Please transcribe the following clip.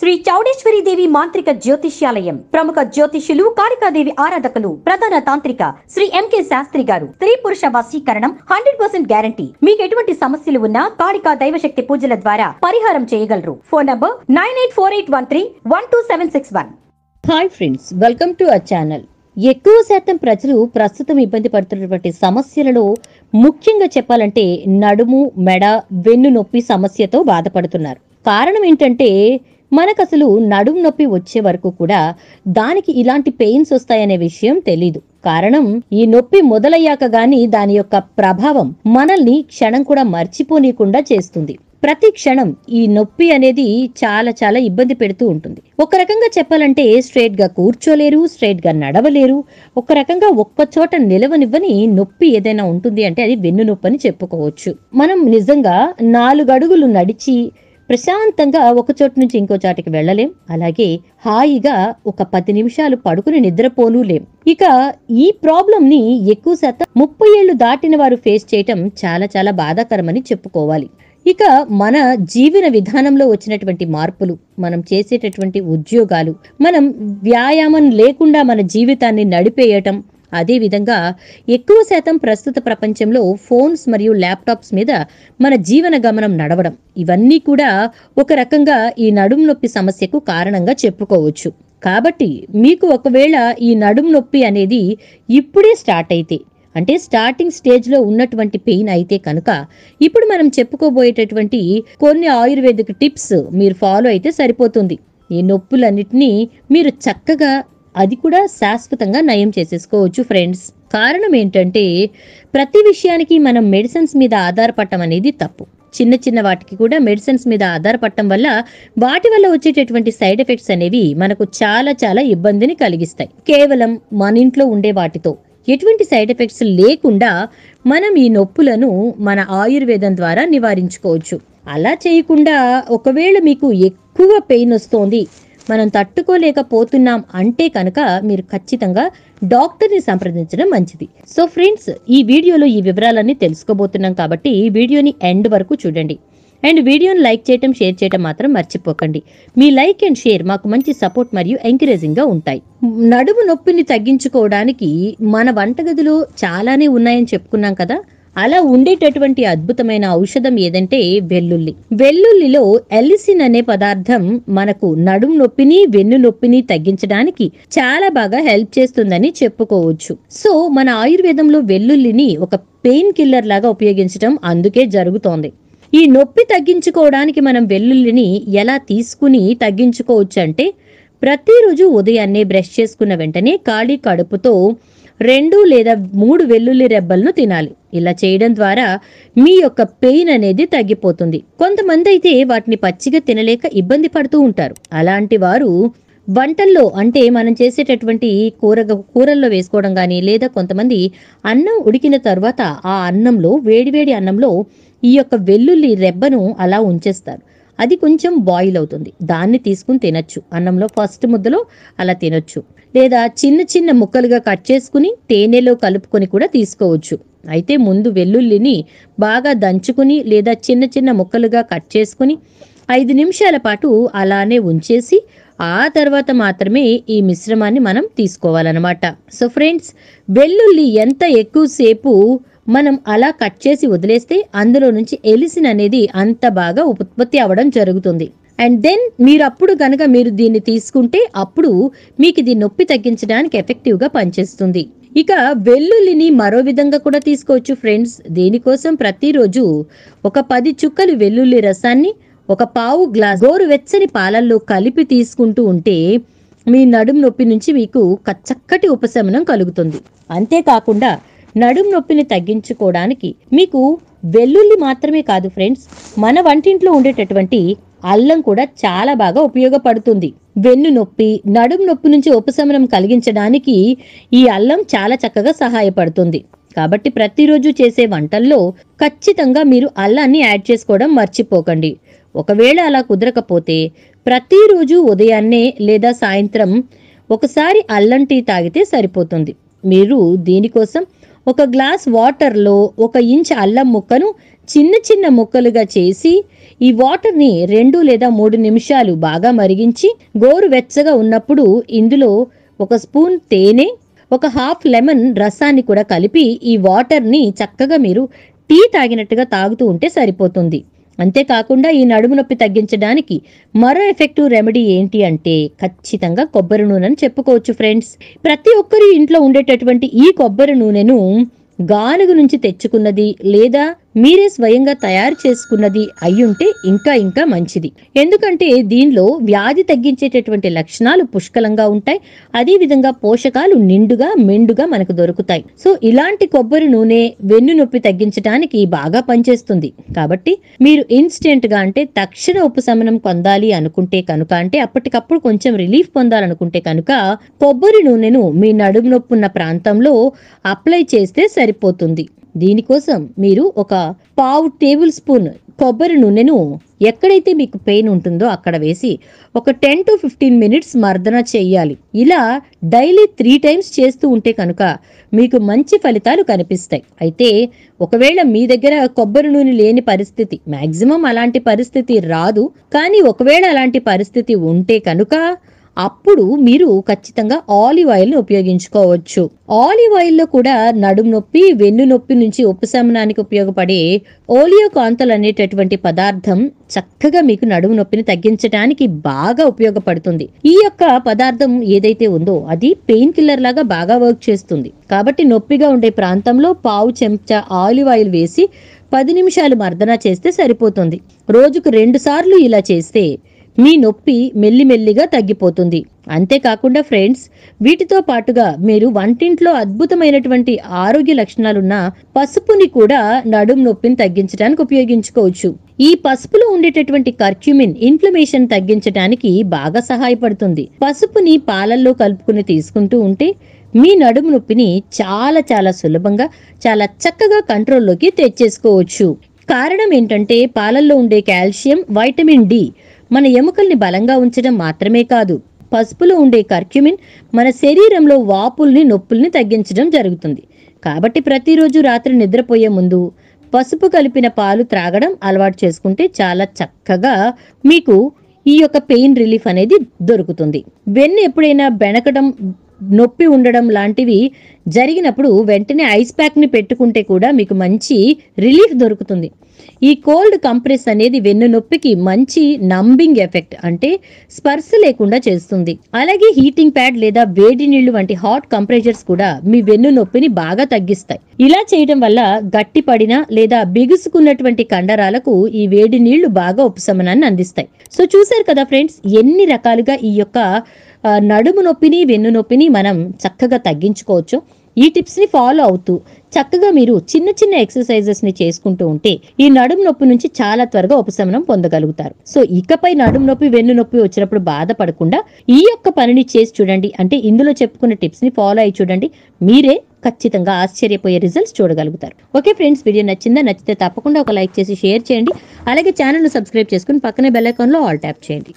శ్రీ చౌడేశ్వరి దేవి మాంత్రిక జ్యోతిష్యాలయం ప్రముఖ జ్యోతిష్యులు కాళికాదేవి ఆరాధకులు ప్రధాన తాంత్రిక శ్రీ ఎంకే శాస్త్రి గారు. స్త్రీ పురుష వశీకరణం హండ్రెడ్ పర్సెంట్ గ్యారంటీ. మీకు ఎటువంటి సమస్యలు ఉన్నా కాళికా దైవశక్తి పూజల ద్వారా పరిహారం చేయగలరు. Phone number nine eight four eight one three one two seven six one. Hi friends welcome to our channel ఎక్కువ శాతం ప్రజలు ప్రస్తుతం ఇబ్బంది పడుతున్నటువంటి సమస్యలలో ముఖ్యంగా చెప్పాలంటే నడుము మెడ వెన్ను నొప్పి సమస్యతో బాధపడుతున్నారు. కారణం ఏంటంటే మనకు అసలు నడుము నొప్పి వచ్చే వరకు కూడా దానికి ఇలాంటి పెయిన్స్ వస్తాయనే విషయం తెలీదు. కారణం ఈ నొప్పి మొదలయ్యాక గాని దాని యొక్క ప్రభావం మనల్ని క్షణం కూడా మర్చిపోనీయకుండా చేస్తుంది. ప్రతి క్షణం ఈ నొప్పి అనేది చాలా చాలా ఇబ్బంది పెడుతూ ఉంటుంది. ఒక రకంగా చెప్పాలంటే స్ట్రైట్గా కూర్చోలేరు స్ట్రైట్గా నడవలేరు. ఒక రకంగా ఒక్క చోట నిలవనివ్వని నొప్పి ఏదైనా ఉంటుంది అంటే అది వెన్ను నొప్పి అని చెప్పుకోవచ్చు. మనం నిజంగా నాలుగు అడుగులు నడిచి ప్రశాంతంగా ఒక చోటు నుంచి ఇంకో చాటికి వెళ్ళలేం. అలాగే హాయిగా ఒక పది నిమిషాలు పడుకుని నిద్రపోను లేం ఇక ఈ ప్రాబ్లం ని ఎక్కువ శాతం ముప్పై ఏళ్ళు దాటిన వారు ఫేస్ చేయటం చాలా చాలా బాధాకరమని చెప్పుకోవాలి. ఇక మన జీవన విధానంలో వచ్చినటువంటి మార్పులు మనం చేసేటటువంటి ఉద్యోగాలు మనం వ్యాయామం లేకుండా మన జీవితాన్ని నడిపేయటం అదేవిధంగా ఎక్కువ శాతం ప్రస్తుత ప్రపంచంలో ఫోన్స్ మరియు ల్యాప్టాప్స్ మీద మన జీవన గమనం నడవడం. ఇవన్నీ కూడా ఒక రకంగా ఈ నడుము నొప్పి సమస్యకు కారణంగా చెప్పుకోవచ్చు. కాబట్టి మీకు ఒకవేళ ఈ నడుము నొప్పి అనేది ఇప్పుడే స్టార్ట్ అయితే అంటే స్టార్టింగ్ స్టేజ్లో ఉన్నటువంటి పెయిన్ అయితే కనుక ఇప్పుడు మనం చెప్పుకోబోయేటటువంటి కొన్ని ఆయుర్వేదిక్ టిప్స్ మీరు ఫాలో అయితే సరిపోతుంది. ఈ నొప్పులన్నిటినీ మీరు చక్కగా అది కూడా శాశ్వతంగా నయం చేసేసుకోవచ్చు ఫ్రెండ్స్ కారణం ఏంటంటే ప్రతి విషయానికి మనం మెడిసిన్స్ మీద ఆధారపడటం అనేది తప్పు. చిన్న చిన్న వాటికి కూడా మెడిసిన్స్ మీద ఆధారపడటం వల్ల వాటి వల్ల వచ్చేటటువంటి సైడ్ ఎఫెక్ట్స్ అనేవి మనకు చాలా చాలా ఇబ్బందిని కలిగిస్తాయి. కేవలం మన ఇంట్లో ఉండే వాటితో. ఎటువంటి సైడ్ ఎఫెక్ట్స్ లేకుండా మనం ఈ నొప్పులను మన ఆయుర్వేదం ద్వారా నివారించుకోవచ్చు. అలా చేయకుండా ఒకవేళ మీకు ఎక్కువ పెయిన్ వస్తోంది మనం తట్టుకోలేకపోతున్నాం అంటే కనుక మీరు ఖచ్చితంగా డాక్టర్ని సంప్రదించడం మంచిది. సో ఫ్రెండ్స్ ఈ వీడియోలో ఈ వివరాలన్నీ తెలుసుకోబోతున్నాం కాబట్టి ఈ వీడియోని ఎండ్ వరకు చూడండి. అండ్ వీడియోని లైక్ చేయటం షేర్ చేయటం మాత్రం మర్చిపోకండి. మీ లైక్ అండ్ షేర్ మాకు మంచి సపోర్ట్ మరియు ఎంకరేజింగ్గా ఉంటాయి. నడుము నొప్పిని తగ్గించుకోవడానికి మన వంటగదిలో చాలానే ఉన్నాయని చెప్పుకున్నాం కదా. అలా ఉండేటటువంటి అద్భుతమైన ఔషధం ఏదంటే వెల్లుల్లి. వెల్లుల్లిలో ఎలిసిన్ అనే పదార్థం మనకు నడుము నొప్పిని వెన్ను నొప్పిని తగ్గించడానికి చాలా బాగా హెల్ప్ చేస్తుందని చెప్పుకోవచ్చు. సో మన ఆయుర్వేదంలో వెల్లుల్లిని ఒక పెయిన్ కిల్లర్ లాగా ఉపయోగించడం అందుకే జరుగుతోంది. ఈ నొప్పి తగ్గించుకోవడానికి మనం వెల్లుల్లిని ఎలా తీసుకుని తగ్గించుకోవచ్చు అంటే ప్రతిరోజు ఉదయాన్నే బ్రష్ చేసుకున్న వెంటనే ఖాళీ కడుపుతో రెండు లేదా మూడు వెల్లుల్లి రెబ్బలను తినాలి. ఇలా చేయడం ద్వారా మీ యొక్క పెయిన్ అనేది తగ్గిపోతుంది. కొంతమంది అయితే వాటిని పచ్చిగా తినలేక ఇబ్బంది పడుతూ ఉంటారు. అలాంటి వారు వంటల్లో అంటే మనం చేసేటటువంటి కూర కూరల్లో వేసుకోవడం కానీ లేదా కొంతమంది అన్నం ఉడికిన తర్వాత ఆ అన్నంలో వేడివేడి అన్నంలో ఈ యొక్క వెల్లుల్లి రెబ్బను అలా ఉంచేస్తారు. అది కొంచెం బాయిల్ అవుతుంది. దాన్ని తీసుకుని తినొచ్చు. అన్నంలో ఫస్ట్ ముద్దలో అలా తినొచ్చు. లేదా చిన్న చిన్న ముక్కలుగా కట్ చేసుకుని తేనెలో కలుపుకొని కూడా తీసుకోవచ్చు. అయితే ముందు వెల్లుల్లిని బాగా దంచుకుని లేదా చిన్న చిన్న ముక్కలుగా కట్ చేసుకుని ఐదు నిమిషాల పాటు అలానే ఉంచేసి ఆ తర్వాత మాత్రమే ఈ మిశ్రమాన్ని మనం తీసుకోవాలన్నమాట. సో ఫ్రెండ్స్ వెల్లుల్లి ఎంత ఎక్కువసేపు మనం అలా కట్ చేసి వదిలేస్తే అందులో నుంచి ఎలిసిన్ అనేది అంత బాగా ఉత్పత్తి అవ్వడం జరుగుతుంది. అండ్ దెన్ మీరు అప్పుడు గనక మీరు దీన్ని తీసుకుంటే అప్పుడు మీకు ఇది నొప్పి తగ్గించడానికి ఎఫెక్టివ్గా పనిచేస్తుంది. ఇక వెల్లుల్లిని మరో విధంగా కూడా తీసుకోవచ్చు ఫ్రెండ్స్ దీనికోసం? ప్రతిరోజు ఒక పది చుక్కలు వెల్లుల్లి రసాన్ని ఒక పావు గ్లాస్ గోరువెచ్చని పాలల్లో కలిపి తీసుకుంటూ ఉంటే మీ నడుము నొప్పి నుంచి మీకు చక్కటి ఉపశమనం కలుగుతుంది. అంతేకాకుండా నడుము నొప్పిని తగ్గించుకోవడానికి మీకు వెల్లుల్లి మాత్రమే కాదు ఫ్రెండ్స్ మన వంటింట్లో ఉండేటటువంటి అల్లం కూడా చాలా బాగా ఉపయోగపడుతుంది. వెన్ను నొప్పి నడుము నొప్పి నుంచి ఉపశమనం కలిగించడానికి ఈ అల్లం చాలా చక్కగా సహాయపడుతుంది. కాబట్టి ప్రతిరోజు చేసే వంటల్లో ఖచ్చితంగా మీరు అల్లాన్ని యాడ్ చేసుకోవడం మర్చిపోకండి. ఒకవేళ అలా కుదరకపోతే ప్రతిరోజు ఉదయాన్నే లేదా సాయంత్రం ఒకసారి అల్లం టీ తాగితే సరిపోతుంది. మీరు దీనికోసం ఒక గ్లాస్ వాటర్లో ఒక ఇంచ్ అల్లం ముక్కను చిన్న చిన్న ముక్కలుగా చేసి ఈ వాటర్ని రెండు లేదా మూడు నిమిషాలు బాగా మరిగించి గోరు వెచ్చగా ఉన్నప్పుడు ఇందులో ఒక స్పూన్ తేనె ఒక హాఫ్ లెమన్ రసాన్ని కూడా కలిపి ఈ వాటర్ని చక్కగా మీరు టీ తాగినట్టుగా తాగుతూ ఉంటే సరిపోతుంది. అంతేకాకుండా ఈ నడుము నొప్పి తగ్గించడానికి మరో ఎఫెక్టివ్ రెమెడీ ఏంటి అంటే ఖచ్చితంగా కొబ్బరి నూనెని చెప్పుకోవచ్చు ఫ్రెండ్స్. ప్రతి ఒక్కరి ఇంట్లో ఉండేటటువంటి ఈ కొబ్బరి నూనెను గానుగు నుంచి తెచ్చుకున్నది లేదా మీరే స్వయంగా తయారు చేసుకున్నది అయ్యుంటే ఇంకా ఇంకా మంచిది. ఎందుకంటే దీనిలో వ్యాధి తగ్గించేటటువంటి లక్షణాలు పుష్కలంగా ఉంటాయి. అదే విధంగా పోషకాలు నిండుగా మెండుగా మనకు దొరుకుతాయి. సో ఇలాంటి కొబ్బరి నూనె వెన్ను నొప్పి తగ్గించడానికి బాగా పనిచేస్తుంది. కాబట్టి మీరు ఇన్స్టెంట్గా అంటే తక్షణ ఉపశమనం పొందాలి అనుకుంటే కనుక అంటే అప్పటికప్పుడు కొంచెం రిలీఫ్ పొందాలనుకుంటే కనుక కొబ్బరి నూనెను మీ నడుము నొప్పి ఉన్న ప్రాంతంలో అప్లై చేస్తే సరిపోతుంది. దీనికోసం మీరు ఒక పావు టేబుల్ స్పూన్ కొబ్బరి నూనెను ఎక్కడైతే మీకు పెయిన్ ఉంటుందో అక్కడ వేసి ఒక టెన్ టు ఫిఫ్టీన్ మినిట్స్ మర్దన చేయాలి. ఇలా డైలీ త్రీ టైమ్స్ చేస్తూ ఉంటే కనుక మీకు మంచి ఫలితాలు కనిపిస్తాయి. అయితే ఒకవేళ మీ దగ్గర కొబ్బరి నూనె లేని పరిస్థితి మ్యాక్సిమం అలాంటి పరిస్థితి రాదు. కానీ ఒకవేళ అలాంటి పరిస్థితి ఉంటే కనుక అప్పుడు మీరు ఖచ్చితంగా ఆలివ్ ఆయిల్ని ఉపయోగించుకోవచ్చు. ఆలివ్ ఆయిల్లో కూడా నడుము నొప్పి వెన్ను నొప్పి నుంచి ఉపశమనానికి ఉపయోగపడే ఓలియో కాంతలు అనేటటువంటి పదార్థం చక్కగా మీకు నడుము నొప్పిని తగ్గించడానికి బాగా ఉపయోగపడుతుంది. ఈ యొక్క పదార్థం ఏదైతే ఉందో అది పెయిన్ కిల్లర్ లాగా బాగా వర్క్ చేస్తుంది. కాబట్టి నొప్పిగా ఉండే ప్రాంతంలో పావు చెంచా ఆలివ్ ఆయిల్ వేసి పది నిమిషాలు మర్దన చేస్తే సరిపోతుంది. రోజుకు రెండు సార్లు ఇలా చేస్తే మీ నొప్పి మెల్లిమెల్లిగా తగ్గిపోతుంది. అంతేకాకుండా ఫ్రెండ్స్ వీటితో పాటుగా మీరు వంటింట్లో అద్భుతమైనటువంటి ఆరోగ్య లక్షణాలున్న పసుపుని కూడా నడుము నొప్పిని తగ్గించడానికి ఉపయోగించుకోవచ్చు. ఈ పసుపులో ఉండేటటువంటి కర్క్యూమిన్ ఇన్ఫ్లమేషన్ తగ్గించడానికి బాగా సహాయపడుతుంది. పసుపుని పాలల్లో కలుపుకుని తీసుకుంటూ ఉంటే మీ నడుము నొప్పిని చాలా చాలా సులభంగా చాలా చక్కగా కంట్రోల్లోకి తెచ్చేసుకోవచ్చు. కారణం ఏంటంటే పాలల్లో ఉండే కాల్షియం వైటమిన్ డి మన ఎముకల్ని బలంగా ఉంచడం మాత్రమే కాదు పసుపులో ఉండే కర్క్యుమిన్ మన శరీరంలో వాపుల్ని నొప్పుల్ని తగ్గించడం జరుగుతుంది. కాబట్టి ప్రతిరోజు రాత్రి నిద్రపోయే ముందు పసుపు కలిపిన పాలు త్రాగడం అలవాటు చేసుకుంటే చాలా చక్కగా మీకు ఈ యొక్క పెయిన్ రిలీఫ్ అనేది దొరుకుతుంది. వెన్ను ఎప్పుడైనా బెనకడం నొప్పి ఉండడం లాంటివి జరిగినప్పుడు వెంటనే ఐస్ ప్యాక్ని పెట్టుకుంటే కూడా మీకు మంచి రిలీఫ్ దొరుకుతుంది. ఈ కోల్డ్ కంప్రెస్ అనేది వెన్ను నొప్పికి మంచి నంబింగ్ ఎఫెక్ట్ అంటే స్పర్శ లేకుండా చేస్తుంది. అలాగే హీటింగ్ ప్యాడ్ లేదా వేడి నీళ్ళు వంటి హాట్ కంప్రెషర్స్ కూడా మీ వెన్ను నొప్పిని బాగా తగ్గిస్తాయి. ఇలా చేయడం వల్ల గట్టిపడిన లేదా బిగుసుకున్నటువంటి కండరాలకు ఈ వేడి నీళ్ళు బాగా ఉపశమనాన్ని అందిస్తాయి. సో చూశారు కదా ఫ్రెండ్స్ ఎన్ని రకాలుగా ఈ యొక్క నడుము నొప్పిని వెన్ను నొప్పిని మనం చక్కగా తగ్గించుకోవచ్చు. ఈ టిప్స్ని ఫాలో అవుతూ చక్కగా మీరు చిన్న చిన్న ఎక్సర్సైజెస్ని చేసుకుంటూ ఉంటే ఈ నడుము నొప్పి నుంచి చాలా త్వరగా ఉపశమనం పొందగలుగుతారు. సో ఇకపై నడుము నొప్పి వెన్ను నొప్పి వచ్చినప్పుడు బాధపడకుండా ఈ యొక్క పనిని చేసి చూడండి. అంటే ఇందులో చెప్పుకున్న టిప్స్ని ఫాలో అయి చూడండి. మీరే ఖచ్చితంగా ఆశ్చర్యపోయే రిజల్ట్స్ చూడగలుగుతారు. ఓకే ఫ్రెండ్స్ వీడియో నచ్చిందా? నచ్చితే తప్పకుండా ఒక లైక్ చేసి షేర్ చేయండి. అలాగే ఛానల్ను సబ్స్క్రైబ్ చేసుకుని పక్కనే బెల్ ఐకాన్లో ఆల్ ట్యాప్ చేయండి.